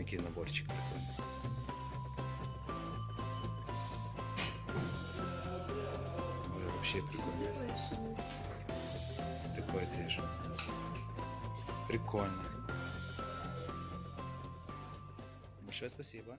Такий наборчик такой. Ой, вообще прикольно. Такой тоже. Прикольно. Большое спасибо.